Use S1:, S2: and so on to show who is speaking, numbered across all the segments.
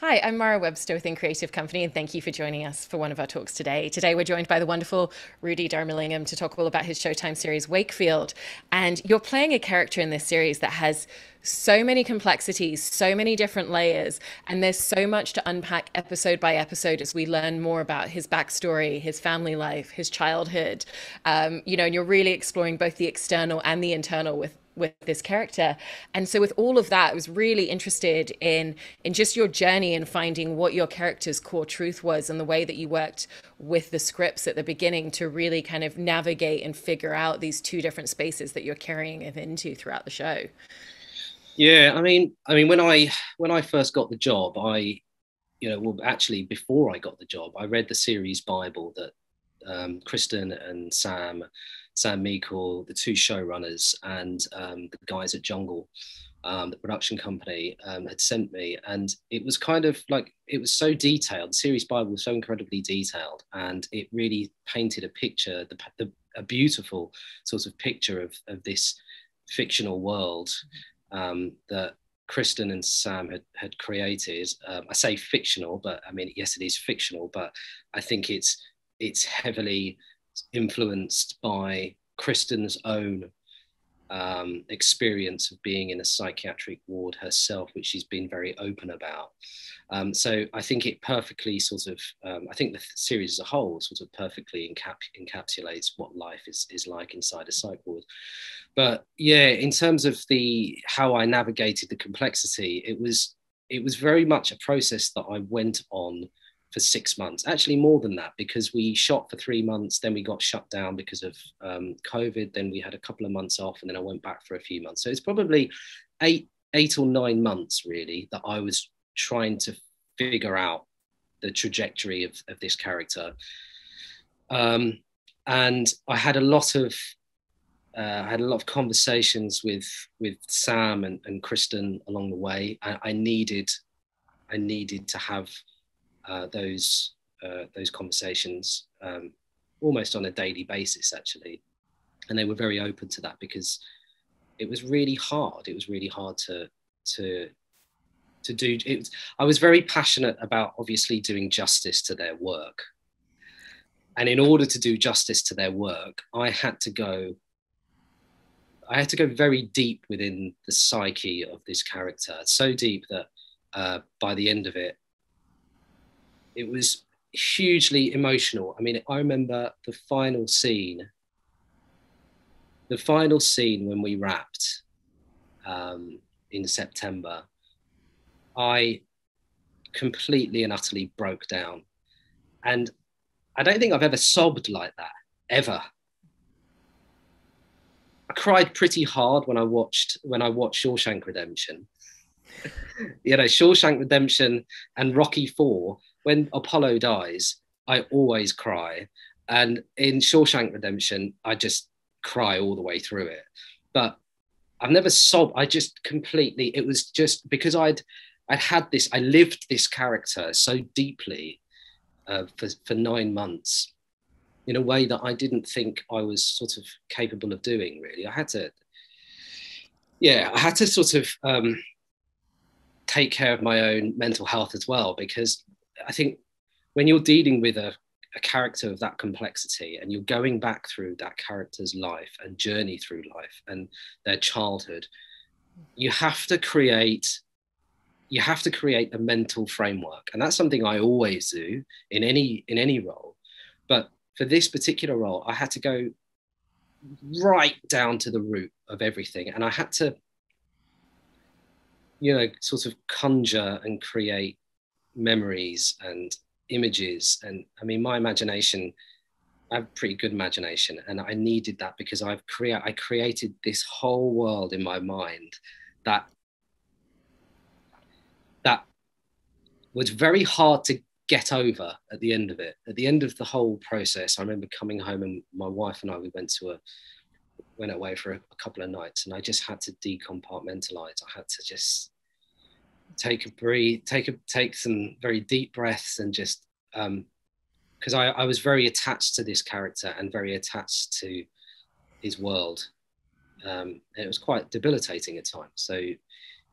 S1: Hi, I'm Mara Webster with Creative Company, and thank you for joining us for one of our talks today. Today, we're joined by the wonderful Rudi Dharmalingam to talk all about his Showtime series Wakefield. And you're playing a character in this series that has so many complexities, so many different layers, and there's so much to unpack episode by episode as we learn more about his backstory, his family life, his childhood. Um, you know, and you're really exploring both the external and the internal with with this character. And so with all of that i was really interested in in just your journey and finding what your character's core truth was and the way that you worked with the scripts at the beginning to really kind of navigate and figure out these two different spaces that you're carrying it into throughout the show.
S2: Yeah i mean i mean when i when i first got the job i you know well actually before i got the job i read the series bible that um, kristen and sam Sam Meikle, the two showrunners, and um, the guys at Jungle, um, the production company, um, had sent me. And it was kind of like, it was so detailed. The series Bible was so incredibly detailed. And it really painted a picture, the, the, a beautiful sort of picture of, of this fictional world um, that Kristen and Sam had, had created. Um, I say fictional, but I mean, yes, it is fictional, but I think it's it's heavily influenced by Kristen's own um, experience of being in a psychiatric ward herself, which she's been very open about. Um, so I think it perfectly sort of, um, I think the series as a whole sort of perfectly encap- encapsulates what life is, is like inside a psych ward. But yeah, in terms of the how I navigated the complexity, it was it was very much a process that I went on for six months, actually more than that, because we shot for three months, then we got shut down because of um, COVID, then we had a couple of months off, and then I went back for a few months. So it's probably eight, eight or nine months really that I was trying to figure out the trajectory of, of this character. Um, and I had a lot of uh, I had a lot of conversations with with Sam and, and Kristen along the way. I, I needed I needed to have those uh, those conversations um, almost on a daily basis actually. And they were very open to that because it was really hard. It was really hard to to to do it was, i was very passionate about obviously doing justice to their work. And in order to do justice to their work i had to go i had to go very deep within the psyche of this character so deep that uh, by the end of it it was hugely emotional. I mean, I remember the final scene, the final scene when we wrapped um, in September. I completely and utterly broke down. And I don't think I've ever sobbed like that, ever. I cried pretty hard when I watched when I watched Shawshank Redemption. you know, Shawshank Redemption and Rocky Four when Apollo dies, I always cry. And in Shawshank Redemption, I just cry all the way through it. But I've never sobbed. I just completely, it was just because I'd, I'd had this, I lived this character so deeply uh, for, for nine months in a way that I didn't think I was sort of capable of doing, really. I had to, yeah, I had to sort of um, take care of my own mental health as well because I think when you're dealing with a, a character of that complexity and you're going back through that character's life and journey through life and their childhood, you have to create you have to create a mental framework. And that's something i always do in any in any role. But for this particular role i had to go right down to the root of everything. And i had to you know sort of conjure and create memories and images. And I mean, my imagination, I have pretty good imagination, and I needed that because I've created I created this whole world in my mind that that was very hard to get over at the end of it. At the end of the whole process, I remember coming home and my wife and I we went to a went away for a, a couple of nights, and I just had to decompartmentalize. I had to just take a breathe, take a take some very deep breaths, and just because um, I, I was very attached to this character and very attached to his world. Um, and it was quite debilitating at times. So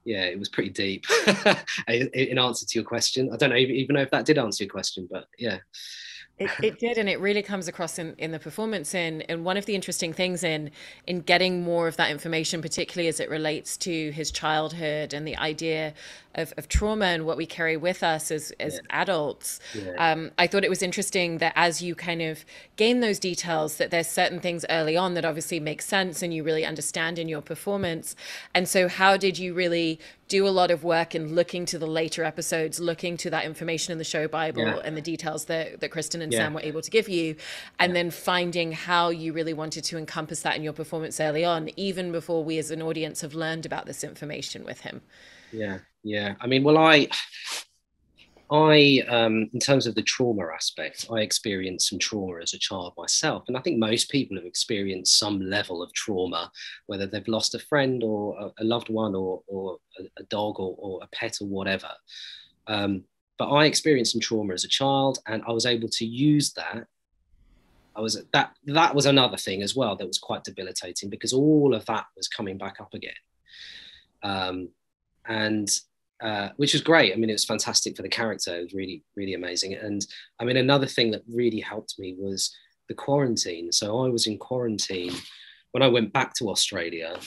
S2: yeah, it was pretty deep in answer to your question. I don't know even know if that did answer your question, but yeah.
S1: It, it did, and it really comes across in, in the performance. And, and one of the interesting things in in getting more of that information, particularly as it relates to his childhood and the idea of, of trauma and what we carry with us as, as yeah. adults. Yeah. Um, I thought it was interesting that as you kind of gain those details, that there's certain things early on that obviously make sense and you really understand in your performance. And so, how did you really do a lot of work in looking to the later episodes, looking to that information in the show Bible yeah. and the details that, that Kristen and Sam were able to give you, and then finding how you really wanted to encompass that in your performance early on, even before we as an audience have learned about this information with him?
S2: Yeah, yeah. I mean, well, I, I, um, in terms of the trauma aspect, I experienced some trauma as a child myself, and I think most people have experienced some level of trauma, whether they've lost a friend or a, loved one, or, or a, a dog, or, or, a pet, or whatever. Um, but I experienced some trauma as a child, and I was able to use that. I was that that was another thing as well that was quite debilitating because all of that was coming back up again. Um, and uh, which was great. I mean, it was fantastic for the character. It was really, really amazing. And I mean, another thing that really helped me was the quarantine. So I was in quarantine when I went back to Australia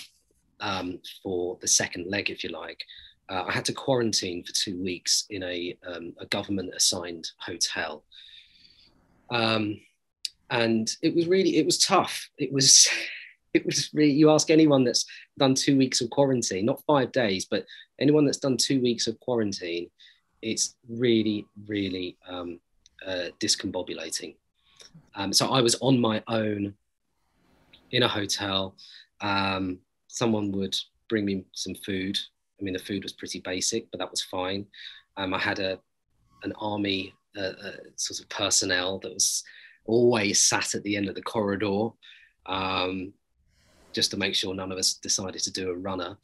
S2: um, for the second leg, if you like. Uh, I had to quarantine for two weeks in a, um, a government assigned hotel. Um, and it was really, it was tough. It was, it was really, you ask anyone that's done two weeks of quarantine, not five days, but anyone that's done two weeks of quarantine, it's really, really um, uh, discombobulating. Um, so I was on my own in a hotel. Um, someone would bring me some food. I mean, the food was pretty basic, but that was fine. Um, I had a an army uh, uh, sort of personnel that was always sat at the end of the corridor. Um, just to make sure none of us decided to do a runner.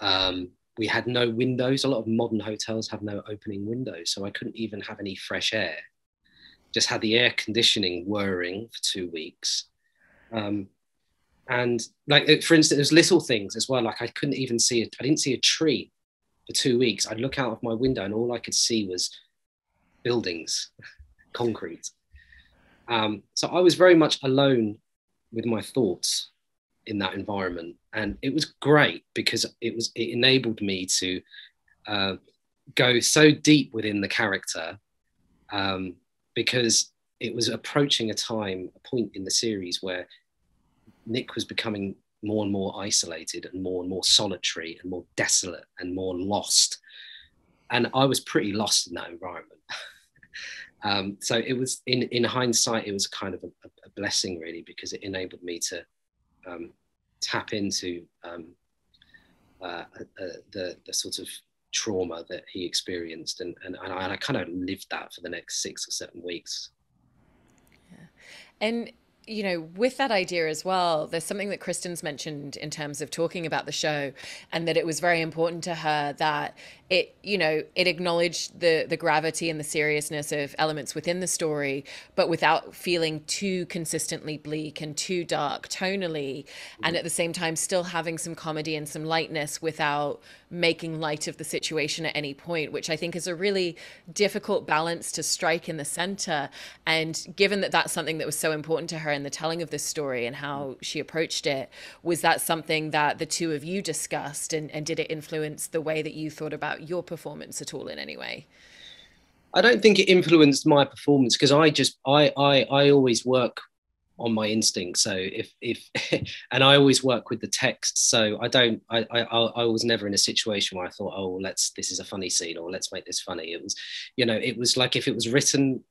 S2: Um, we had no windows. A lot of modern hotels have no opening windows, so I couldn't even have any fresh air. Just had the air conditioning whirring for two weeks. Um, and like for instance, there's little things as well. Like I couldn't even see it. I didn't see a tree for two weeks. I'd look out of my window and all I could see was buildings, concrete. Um, so I was very much alone with my thoughts in that environment. And it was great because it was it enabled me to uh, go so deep within the character um, because it was approaching a time a point in the series where nick was becoming more and more isolated and more and more solitary and more desolate and more lost. And i was pretty lost in that environment. Um, so it was in in hindsight it was kind of a, a blessing really because it enabled me to um, tap into um, uh, uh, the, the sort of trauma that he experienced. And, and, and I, I kind of lived that for the next six or seven weeks.
S1: Yeah. And you know, with that idea as well, there's something that Kristen's mentioned in terms of talking about the show, and that it was very important to her that it you know it acknowledged the the gravity and the seriousness of elements within the story but without feeling too consistently bleak and too dark tonally and at the same time still having some comedy and some lightness without making light of the situation at any point which i think is a really difficult balance to strike in the center. And given that that's something that was so important to her in the telling of this story and how she approached it was that something that the two of you discussed and, and did it influence the way that you thought about your performance at all in any way?
S2: I don't think it influenced my performance because I just I, I I always work on my instinct. So if if and I always work with the text. So I don't I, I I was never in a situation where I thought oh let's this is a funny scene or let's make this funny. It was you know it was like if it was written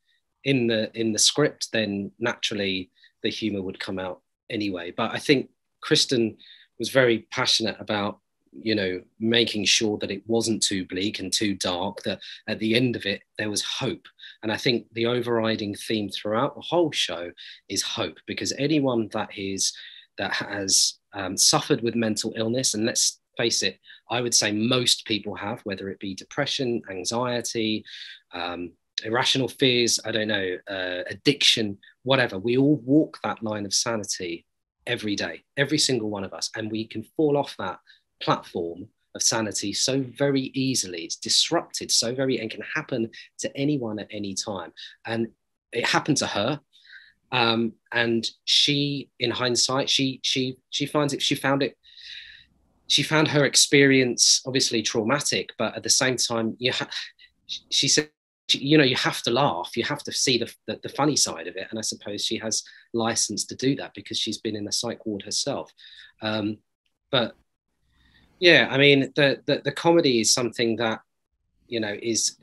S2: in the in the script then naturally the humor would come out anyway. But I think Kristen was very passionate about you know, making sure that it wasn't too bleak and too dark, that at the end of it, there was hope. And I think the overriding theme throughout the whole show is hope, because anyone that is that has um, suffered with mental illness, and let's face it, I would say most people have, whether it be depression, anxiety, um, irrational fears, I don't know, uh, addiction, whatever. We all walk that line of sanity every day, every single one of us, and we can fall off that platform of sanity so very easily. It's disrupted so very and can happen to anyone at any time. And it happened to her. Um, and she, in hindsight, she she she finds it. She found it. She found her experience obviously traumatic, but at the same time, you ha- she said you know you have to laugh. You have to see the, the, the, funny side of it. And i suppose she has license to do that because she's been in the psych ward herself. Um, but yeah i mean the, the, the comedy is something that you know is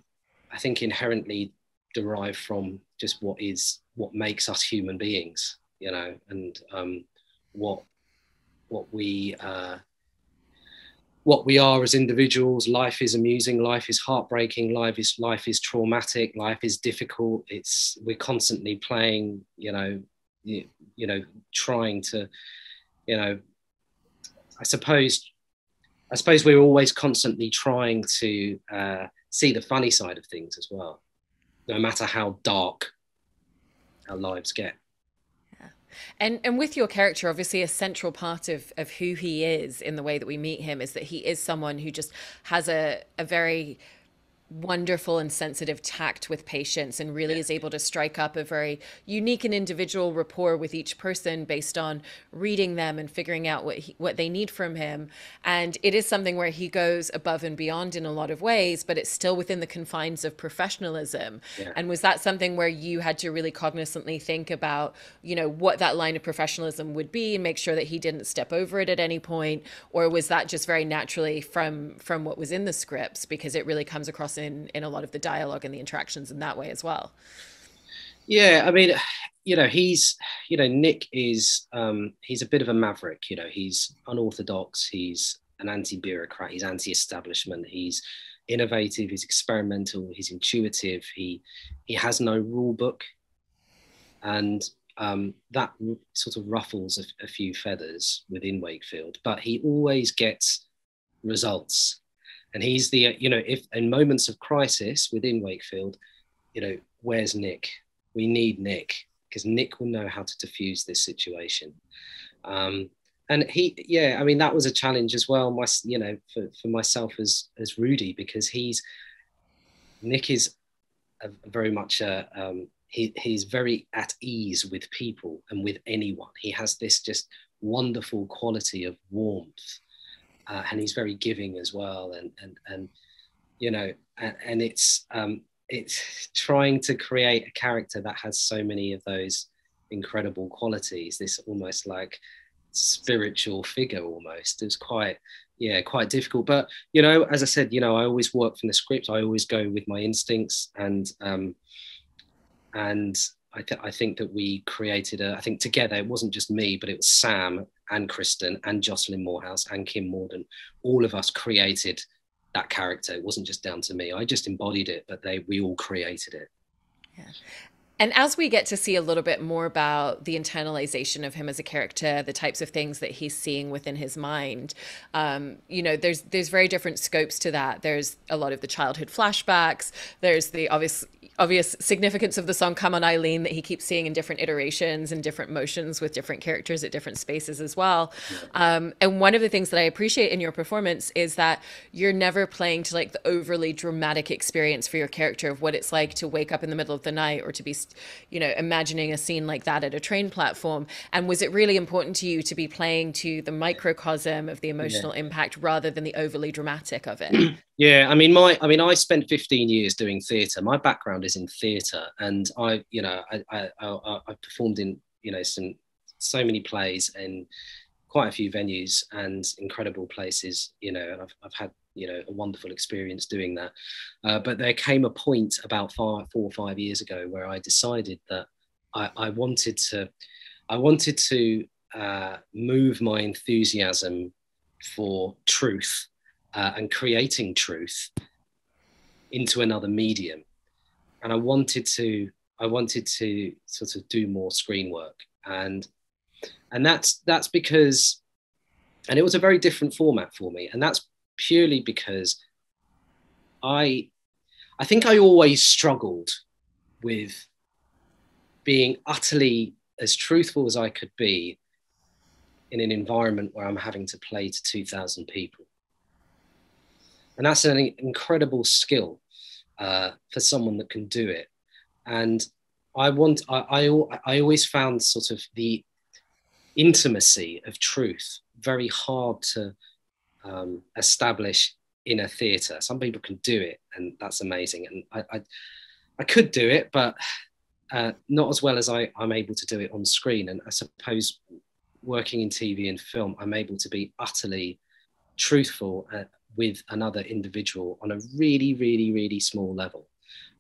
S2: i think inherently derived from just what is what makes us human beings you know and um, what what we uh, what we are as individuals. Life is amusing life is heartbreaking life is life is traumatic life is difficult. It's we're constantly playing you know you, you know trying to you know i suppose i suppose we're always constantly trying to uh, see the funny side of things as well no matter how dark our lives get
S1: and and with your character, obviously a central part of of who he is in the way that we meet him is that he is someone who just has a a very wonderful and sensitive tact with patients and really is able to strike up a very unique and individual rapport with each person based on reading them and figuring out what he, what they need from him. And it is something where he goes above and beyond in a lot of ways but it's still within the confines of professionalism. Yeah. and was that something where you had to really cognizantly think about you know what that line of professionalism would be and make sure that he didn't step over it at any point? Or was that just very naturally from from what was in the scripts because it really comes across in in a lot of the dialogue and the interactions in that way as well.
S2: Yeah i mean you know he's you know nick is um he's a bit of a maverick you know he's unorthodox he's an anti-bureaucrat he's anti-establishment he's innovative he's experimental he's intuitive he he has no rule book. And um, that sort of ruffles a, a, few feathers within Wakefield, but he always gets results and he's the you know if in moments of crisis within Wakefield, you know where's Nick? We need Nick because Nick will know how to diffuse this situation. Um, and he, yeah, I mean that was a challenge as well. My, you know, for, for myself as as Rudi because he's Nick is a, very much a um, he, he's very at ease with people and with anyone. He has this just wonderful quality of warmth uh, and he's very giving as well. And and and you know, and, and it's um, it's trying to create a character that has so many of those incredible qualities. This almost like spiritual figure almost. It's quite yeah quite difficult but you know as i said you know i always work from the script i always go with my instincts and um and I, th- I think that we created a, I think together, it wasn't just me, but it was Sam and Kristen and Jocelyn Moorhouse and Kim Mordaunt, All of us created that character. It wasn't just down to me. I just embodied it, but they, we all created it.
S1: Yeah. And as we get to see a little bit more about the internalization of him as a character, the types of things that he's seeing within his mind, um, you know, there's there's very different scopes to that. There's a lot of the childhood flashbacks. There's the obvious obvious significance of the song Come On Eileen that he keeps seeing in different iterations and different motions with different characters at different spaces as well. Um, and one of the things that I appreciate in your performance is that you're never playing to like the overly dramatic experience for your character of what it's like to wake up in the middle of the night or to be, you know, imagining a scene like that at a train platform. And was it really important to you to be playing to the microcosm of the emotional yeah. impact rather than the overly dramatic of it?
S2: Yeah, I mean, my, I mean, I spent 15 years doing theatre. My background is in theatre, and I, you know, I, I, I, I performed in, you know, some so many plays and quite a few venues and incredible places, you know, and I've, I've had, you know, a wonderful experience doing that. Uh, but there came a point about five, four or five years ago where I decided that I, I wanted to, I wanted to uh, move my enthusiasm for truth uh, and creating truth into another medium. And I wanted to, I wanted to sort of do more screen work, and and that's that's because, and it was a very different format for me, and that's purely because I, I think I always struggled with being utterly as truthful as I could be in an environment where I'm having to play to 2,000 people and that's an incredible skill uh, for someone that can do it. And I want, I, I, I always found sort of the intimacy of truth very hard to um, establish in a theatre. Some people can do it, and that's amazing. And I, I, I could do it, but uh, not as well as I, I'm able to do it on screen. And I suppose working in TV and film, I'm able to be utterly truthful uh, with another individual on a really, really, really small level,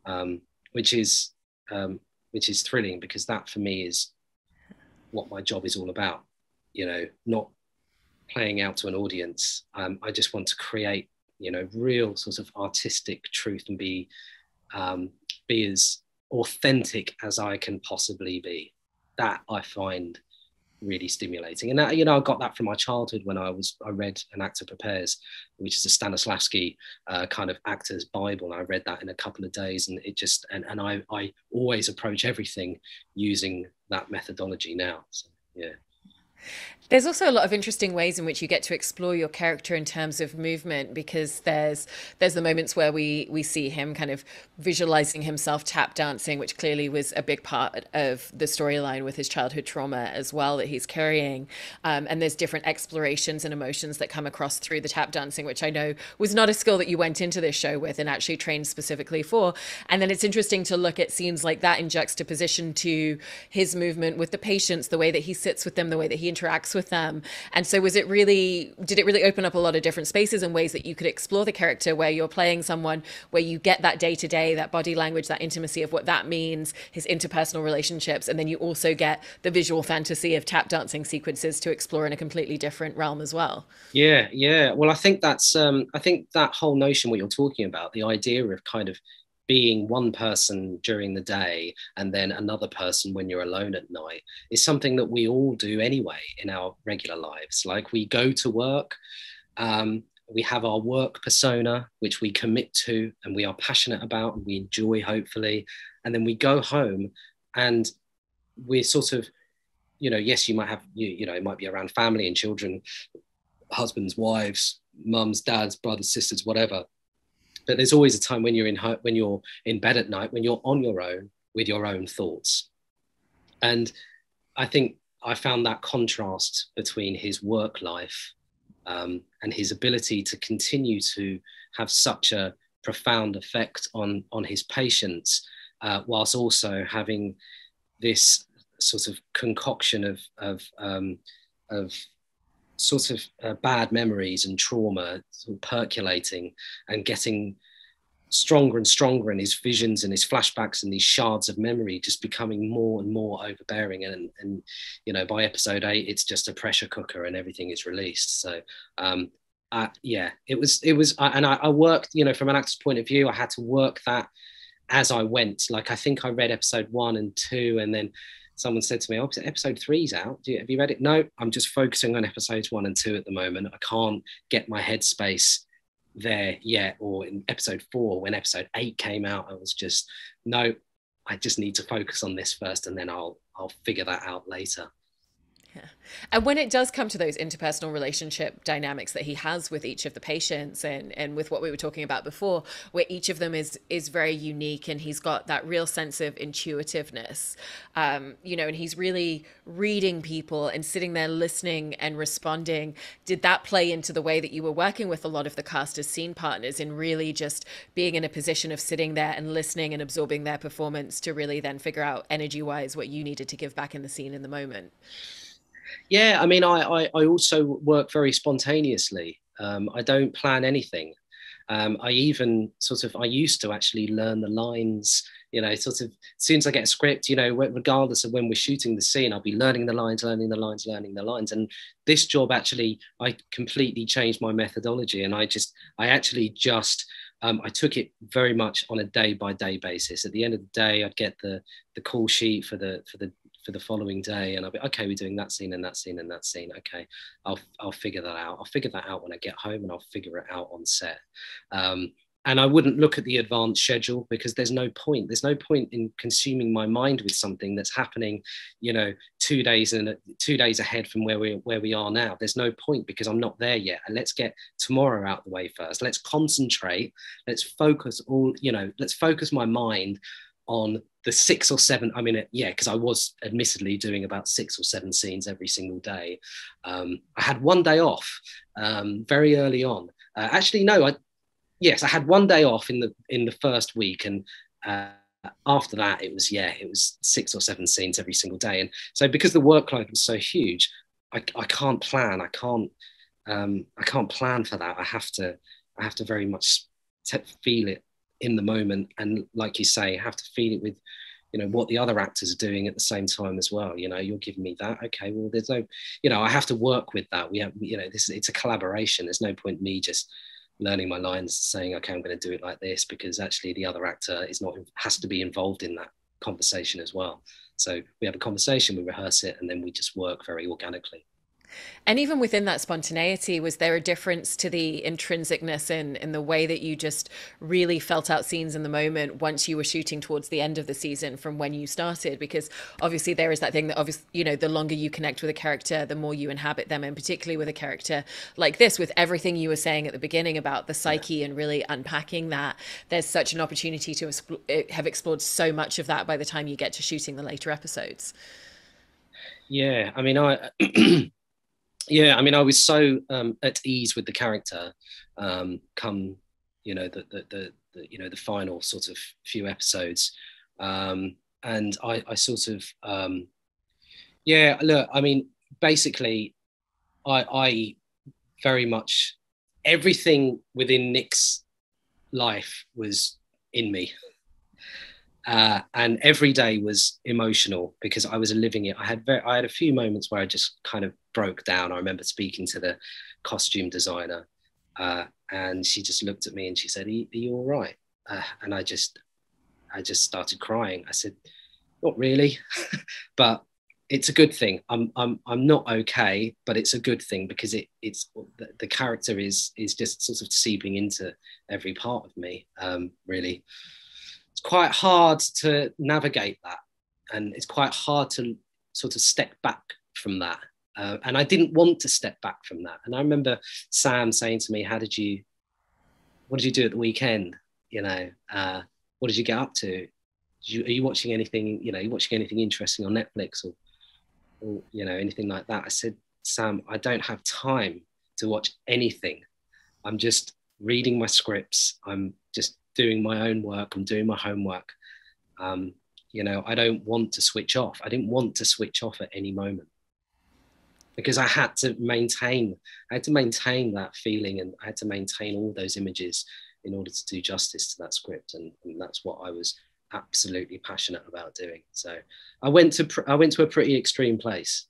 S2: um, which is um, which is thrilling because that for me is what my job is all about. You know, not playing out to an audience. Um, I just want to create, you know, real sort of artistic truth and be um, be as authentic as I can possibly be. That I find really stimulating. And that, you know, I got that from my childhood when I was I read An Actor Prepares, which is a Stanislavski uh, kind of actor's Bible. And I read that in a couple of days, and it just and, and I I always approach everything using that methodology now. So yeah.
S1: There's also a lot of interesting ways in which you get to explore your character in terms of movement because there's there's the moments where we we see him kind of visualizing himself tap dancing, which clearly was a big part of the storyline with his childhood trauma as well that he's carrying. Um, and there's different explorations and emotions that come across through the tap dancing, which I know was not a skill that you went into this show with and actually trained specifically for. And then it's interesting to look at scenes like that in juxtaposition to his movement with the patients, the way that he sits with them, the way that he interacts with them. And so was it really did it really open up a lot of different spaces and ways that you could explore the character where you're playing someone where you get that day to day, that body language, that intimacy of what that means, his interpersonal relationships, and then you also get the visual fantasy of tap dancing sequences to explore in a completely different realm as well.
S2: Yeah, yeah. Well, I think that's um I think that whole notion what you're talking about, the idea of kind of being one person during the day and then another person when you're alone at night is something that we all do anyway in our regular lives. Like we go to work, um, we have our work persona, which we commit to and we are passionate about and we enjoy, hopefully. And then we go home and we're sort of, you know, yes, you might have, you, you know, it might be around family and children, husbands, wives, mums, dads, brothers, sisters, whatever but there's always a time when you're in when you're in bed at night when you're on your own with your own thoughts. And i think i found that contrast between his work life um, and his ability to continue to have such a profound effect on on his patients uh, whilst also having this sort of concoction of of um, of sort of uh, bad memories and trauma sort of percolating and getting stronger and stronger and his visions and his flashbacks and these shards of memory just becoming more and more overbearing. And and you know by episode eight it's just a pressure cooker and everything is released. So um uh, yeah it was it was and I, I worked you know from an actor's point of view i had to work that as i went. Like i think i read episode one and two and then someone said to me, "Oh, episode three's out. You, have you read it?" No, I'm just focusing on episodes one and two at the moment. I can't get my headspace there yet. Or in episode four, when episode eight came out, I was just no. I just need to focus on this first, and then I'll I'll figure that out later.
S1: Yeah. And when it does come to those interpersonal relationship dynamics that he has with each of the patients and, and with what we were talking about before, where each of them is is very unique and he's got that real sense of intuitiveness, um, you know, and he's really reading people and sitting there listening and responding. Did that play into the way that you were working with a lot of the cast as scene partners in really just being in a position of sitting there and listening and absorbing their performance to really then figure out energy wise what you needed to give back in the scene in the moment?
S2: Yeah, I mean, I, I, I also work very spontaneously. Um, I don't plan anything. Um, I even sort of I used to actually learn the lines. You know, sort of as soon as I get a script, you know, regardless of when we're shooting the scene, I'll be learning the lines, learning the lines, learning the lines. And this job actually, I completely changed my methodology, and I just, I actually just um, I took it very much on a day by day basis. At the end of the day, I'd get the the call sheet for the for the for the following day and I'll be okay we're doing that scene and that scene and that scene okay I'll I'll figure that out I'll figure that out when I get home and I'll figure it out on set um, and I wouldn't look at the advanced schedule because there's no point. There's no point in consuming my mind with something that's happening, you know, two days and two days ahead from where we where we are now. There's no point because I'm not there yet. And let's get tomorrow out the way first. Let's concentrate. Let's focus all, you know, let's focus my mind on the six or seven. I mean, yeah, because I was admittedly doing about six or seven scenes every single day. Um, I had one day off um, very early on. Uh, actually, no, I yes, I had one day off in the in the first week, and uh, after that, it was yeah, it was six or seven scenes every single day. And so because the workload was so huge, I, I can't plan. I can't um, I can't plan for that. I have to I have to very much feel it in the moment, and like you say, have to feed it with you know what the other actors are doing at the same time as well. You know you're giving me that. Okay well there's no you know i have to work with that. We have you know this it's a collaboration. There's no point me just learning my lines, saying, okay, I'm going to do it like this, because actually the other actor is not has to be involved in that conversation as well. So we have a conversation, we rehearse it, and then we just work very organically.
S1: And even within that spontaneity, was there a difference to the intrinsicness in in the way that you just really felt out scenes in the moment once you were shooting towards the end of the season from when you started? Because obviously there is that thing that obviously you know the longer you connect with a character, the more you inhabit them, and particularly with a character like this, with everything you were saying at the beginning about the psyche yeah. and really unpacking that, there's such an opportunity to eh, have explored so much of that by the time you get to shooting the later episodes.
S2: Yeah, I mean, I yeah, I mean, I was so um, at ease with the character. Um, come, you know, the, the, the the you know the final sort of few episodes, um, and I, I sort of um, yeah. Look, I mean, basically, I I very much everything within Nick's life was in me. Uh, and every day was emotional because I was living it. I had very, I had a few moments where I just kind of broke down. I remember speaking to the costume designer, uh, and she just looked at me and she said, "Are, you, are you all right?" Uh, and I just, I just started crying. I said, "Not really, but it's a good thing. I'm, I'm, I'm not okay, but it's a good thing because it, it's the, the character is, is just sort of seeping into every part of me, um, really." Quite hard to navigate that and it's quite hard to sort of step back from that. Uh, and i didn't want to step back from that. And i remember sam saying to me how did you what did you do at the weekend? You know uh, what did you get up to? You, are you watching anything you know you watching anything interesting on netflix or, or you know anything like that? I said sam i don't have time to watch anything. I'm just reading my scripts. I'm just doing my own work. I'm doing my homework. Um, you know, I don't want to switch off. I didn't want to switch off at any moment because I had to maintain, I had to maintain that feeling and I had to maintain all those images in order to do justice to that script. And, and that's what I was absolutely passionate about doing. So I went to, I went to a pretty extreme place.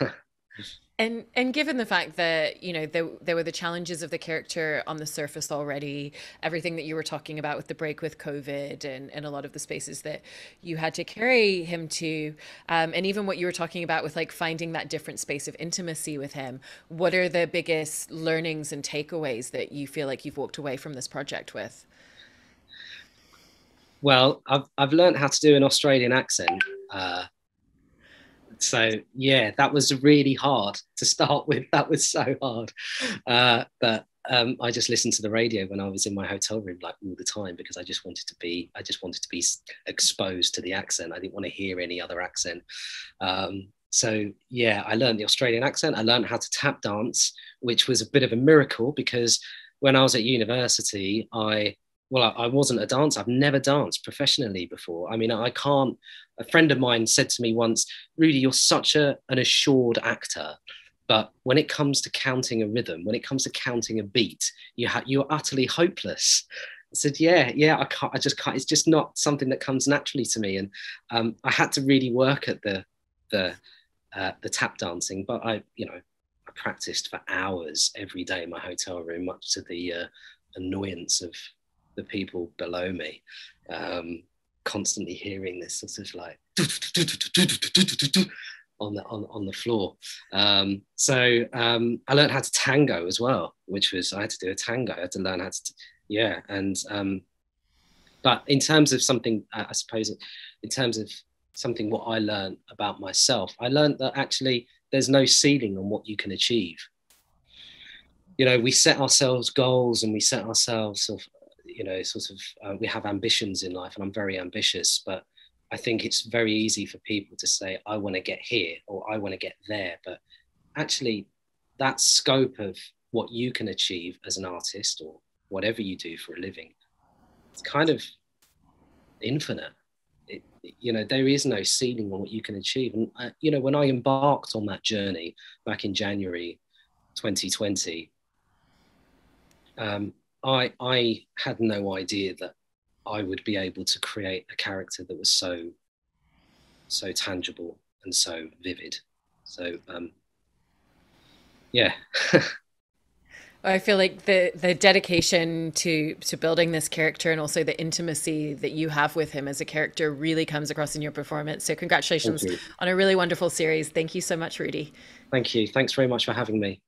S1: And and given the fact that you know there there were the challenges of the character on the surface already, everything that you were talking about with the break with COVID and and a lot of the spaces that you had to carry him to, um, and even what you were talking about with like finding that different space of intimacy with him. What are the biggest learnings and takeaways that you feel like you've walked away from this project with?
S2: Well, I've I've learned how to do an Australian accent. Uh, so yeah, that was really hard to start with. That was so hard. Uh, but um, I just listened to the radio when I was in my hotel room like all the time because I just wanted to be I just wanted to be exposed to the accent. I didn't want to hear any other accent. Um, so yeah, I learned the Australian accent. I learned how to tap dance, which was a bit of a miracle because when I was at university, I well, I, I, wasn't a dancer. I've never danced professionally before. I mean, I can't. A friend of mine said to me once, Rudi, you're such a, an assured actor. But when it comes to counting a rhythm, when it comes to counting a beat, you ha- you're utterly hopeless. I said, yeah, yeah, I can't, I just can't, it's just not something that comes naturally to me. And um, I had to really work at the, the, uh, the tap dancing, but I, you know, I practiced for hours every day in my hotel room, much to the uh, annoyance of the people below me, um, constantly hearing this sort of like, on the on, on the floor. Um, so um, I learned how to tango as well, which was I had to do a tango. I had to learn how to, yeah. And um, but in terms of something, I suppose, in terms of something what I learned about myself, I learned that actually there's no ceiling on what you can achieve. You know, we set ourselves goals and we set ourselves sort of, you know, sort of, uh, we have ambitions in life, and I'm very ambitious, but I think it's very easy for people to say, I want to get here or I want to get there. But actually, that scope of what you can achieve as an artist or whatever you do for a living, it's kind of infinite. It, you know, there is no ceiling on what you can achieve. And, uh, you know, when I embarked on that journey back in January 2020, um, I, I had no idea that I would be able to create a character that was so so tangible and so vivid. So um, yeah.
S1: I feel like the the dedication to to building this character and also the intimacy that you have with him as a character really comes across in your performance. So congratulations on a really wonderful series. Thank you so much, Rudi.
S2: Thank you. Thanks very much for having me.